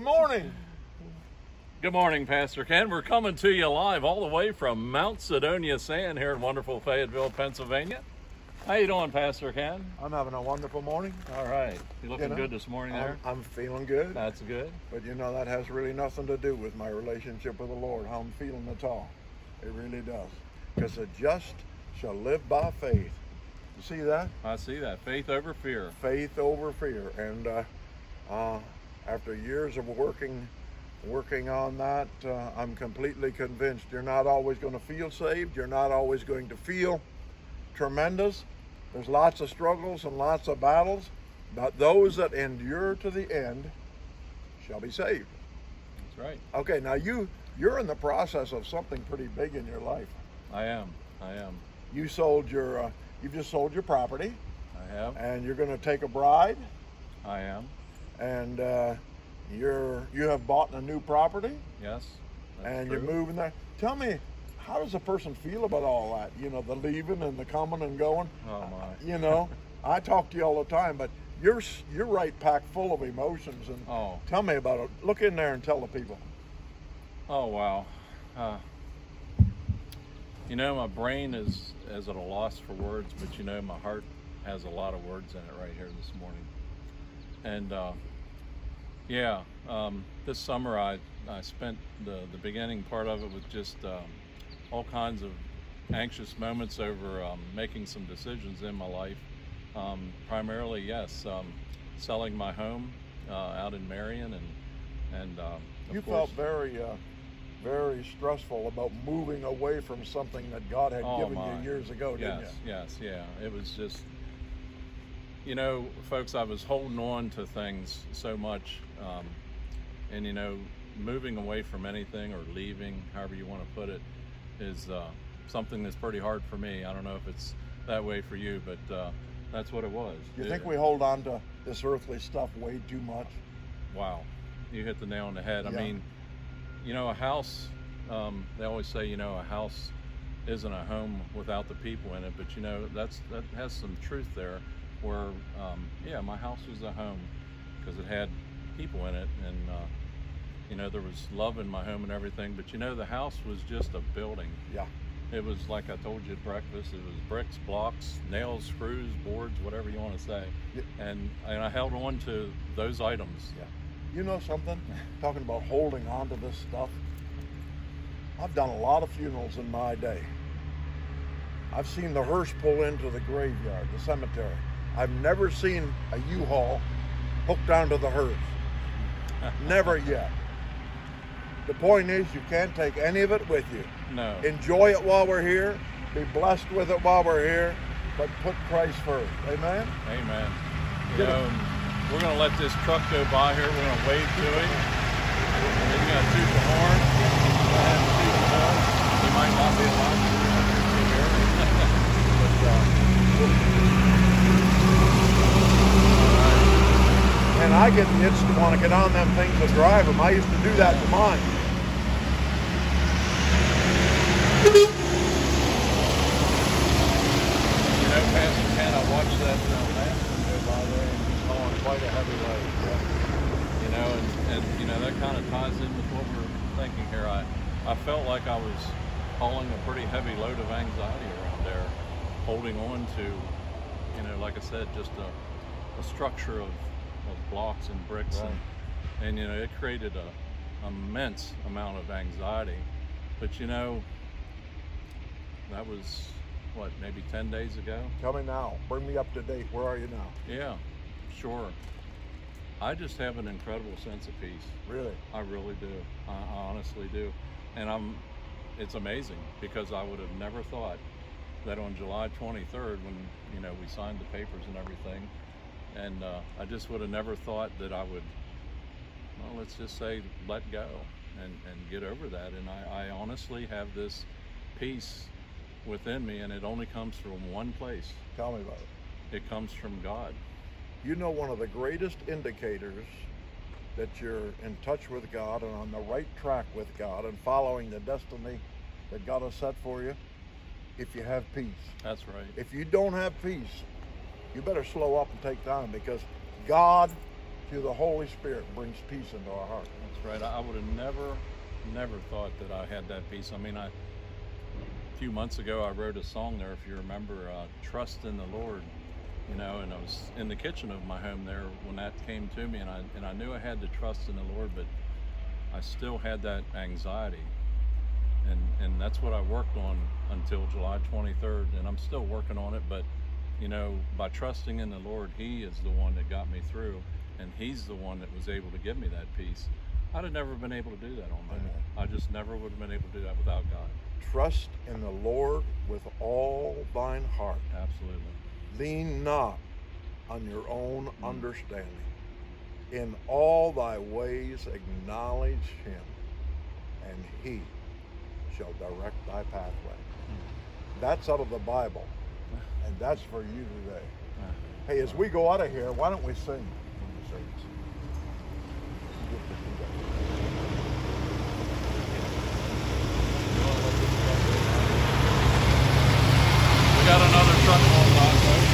Good morning. Good morning, Pastor Ken. We're coming to you live all the way from Mount Cydonia Sand here in wonderful Fayetteville, Pennsylvania. How you doing, Pastor Ken? I'm having a wonderful morning. All right. You looking You know, good this morning there? I'm, I'm feeling good. That's good. But you know, that has really nothing to do with my relationship with the Lord, how I'm feeling at all. It really does. Because the just shall live by faith. You see that? I see that. Faith over fear. Faith over fear. And uh, uh, after years of working working on that, uh, I'm completely convinced you're not always going to feel saved. You're not always going to feel tremendous. There's lots of struggles and lots of battles, but those that endure to the end shall be saved. That's right. Okay, now you you're in the process of something pretty big in your life. I am. I am. You sold your uh, you've just sold your property, I have. and you're going to take a bride, I am. And uh, you're you have bought a new property, Yes. And true. you're moving there. Tell me, how does a person feel about all that? You know, the leaving and the coming and going. Oh my. You know, I talk to you all the time, but you're you're right packed full of emotions. And Oh. tell me about it. Look in there and tell the people. Oh wow. Uh, you know, my brain is is at a loss for words, but you know, my heart has a lot of words in it right here this morning. And uh, yeah, um, this summer I I spent the the beginning part of it with just um, all kinds of anxious moments over um, making some decisions in my life. Um, primarily, yes, um, selling my home uh, out in Marion and and um, You course- felt very, uh, very stressful about moving away from something that God had Oh, given my. you years ago, didn't yes, yes, yeah. It was just, you know, folks, I was holding on to things so much, um, and you know, moving away from anything or leaving, however you want to put it, is uh, something that's pretty hard for me. I don't know if it's that way for you, but uh, that's what it was. you? You It- think we hold on to this earthly stuff way too much? Wow, you hit the nail on the head. I mean, you know, a house, um, they always say, you know, a house isn't a home without the people in it, but you know, that's that has some truth there where, um, yeah, my house was a home because it had people in it and, uh, you know, there was love in my home and everything, but you know, the house was just a building. Yeah. It was like I told you at breakfast, it was bricks, blocks, nails, screws, boards, whatever you want to say. Yeah. And, and I held on to those items. Yeah. You know something? Talking about holding on to this stuff. I've done a lot of funerals in my day. I've seen the hearse pull into the graveyard, the cemetery. I've never seen a U-Haul hooked onto the hearse. never yet. The point is, you can't take any of it with you. No. Enjoy it while we're here. Be blessed with it while we're here. But put Christ first. Amen? Amen. You um, know, we're going to let this truck go by here. We're going to wave to then you got to toot the horn. Go ahead and toot the horn. He might not be alive to hear it. but, uh, And I get the itch to want to get on them things and drive them. I used to do that to mine. you know, Pastor Ken, I watched that uh, go by there and he's hauling quite a heavy load. You know, and, and you know, that kind of ties in with what we're thinking here. I, I felt like I was hauling a pretty heavy load of anxiety around there, holding on to, you know, like I said, just a, a structure of, of blocks and bricks. Right. And, and, you know, it created a immense amount of anxiety. But, you know, that was, what, maybe 10 days ago? Tell me now. Bring me up to date. Where are you now? Yeah, sure. I just have an incredible sense of peace. Really? I really do. I I honestly do. And I'm it's amazing because I would have never thought that on July 23rd when, you know, we signed the papers and everything and uh, I just would have never thought that I would well, let's just say let go and, and get over that. And I, I honestly have this peace within me and it only comes from one place. Tell me about it. It comes from God. You know, one of the greatest indicators that you're in touch with God and on the right track with God and following the destiny that God has set for you, if you have peace. That's right. If you don't have peace, you better slow up and take time because God through the Holy Spirit brings peace into our heart. That's right. I would have never, never thought that I had that peace. I mean, I a few months ago I wrote a song there, if you remember, uh, "Trust in the Lord." You know, and I was in the kitchen of my home there when that came to me, and I and I knew I had to trust in the Lord, but I still had that anxiety, and and that's what I worked on until July 23rd, and I'm still working on it. But you know, by trusting in the Lord, He is the one that got me through, and He's the one that was able to give me that peace. I'd have never been able to do that on my own. I just never would have been able to do that without God. Trust in the Lord with all thine heart. Absolutely. Lean not on your own mm. understanding. In all thy ways acknowledge him, and he shall direct thy pathway. Mm. That's out of the Bible, and that's for you today. Hey, as we go out of here, why don't we sing? when you sing? We got another truck going by, folks.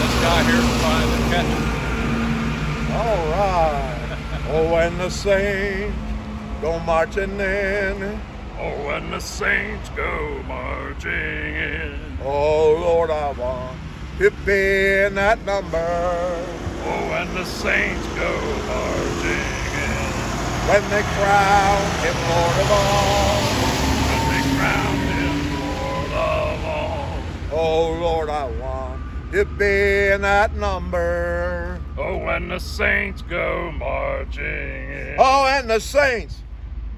This guy here's trying to catch it. All right. oh, and the saints go marching in. Oh, and the saints go marching in. Oh, Lord, I want to be in that number. Oh, and the saints go marching in. When they crown him Lord of all. When they crown him Lord of all. Oh, Lord, I want to be in that number. Oh, when the saints go marching in. Oh, and the saints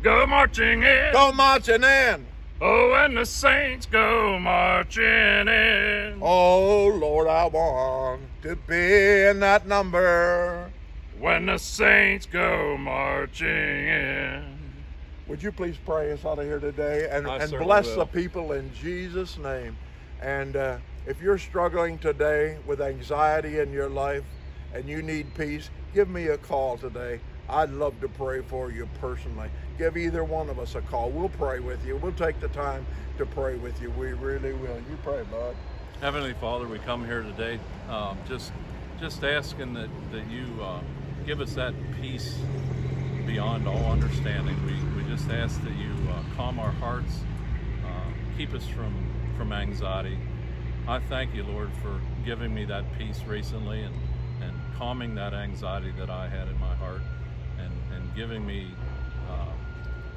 Go marching in. go marching in. Oh, and the saints go marching in. Oh, Lord, I want to be in that number. When the saints go marching in. Would you please pray us out of here today and, I and bless will. the people in Jesus' name? And uh, if you're struggling today with anxiety in your life and you need peace, give me a call today. I'd love to pray for you personally. Give either one of us a call. We'll pray with you. We'll take the time to pray with you. We really will. You pray, bud. Heavenly Father, we come here today um, just just asking that, that you uh, give us that peace beyond all understanding. We, we just ask that you uh, calm our hearts, uh, keep us from, from anxiety. I thank you, Lord, for giving me that peace recently and, and calming that anxiety that I had in my heart and, and giving me uh,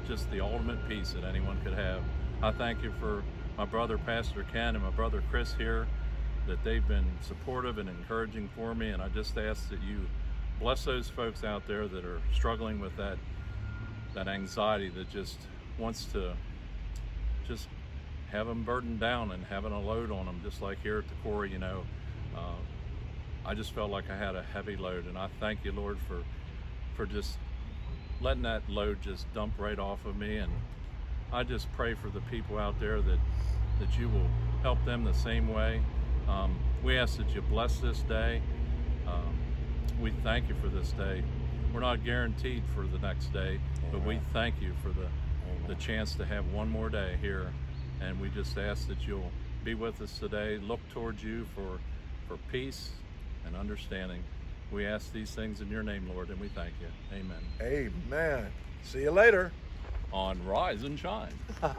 just the ultimate peace that anyone could have. I thank you for my brother, Pastor Ken, and my brother Chris here, that they've been supportive and encouraging for me. And I just ask that you bless those folks out there that are struggling with that that anxiety that just wants to just have them burdened down and having a load on them, just like here at the quarry, you know. Uh, I just felt like I had a heavy load, and I thank you, Lord, for for just letting that load just dump right off of me. And I just pray for the people out there that that you will help them the same way. Um, we ask that you bless this day. Um, we thank you for this day. We're not guaranteed for the next day, but we thank you for the the chance to have one more day here. And we just ask that you'll be with us today. Look towards you for for peace and understanding. We ask these things in your name, Lord, and we thank you. Amen. Amen. See you later. On Rise and Shine.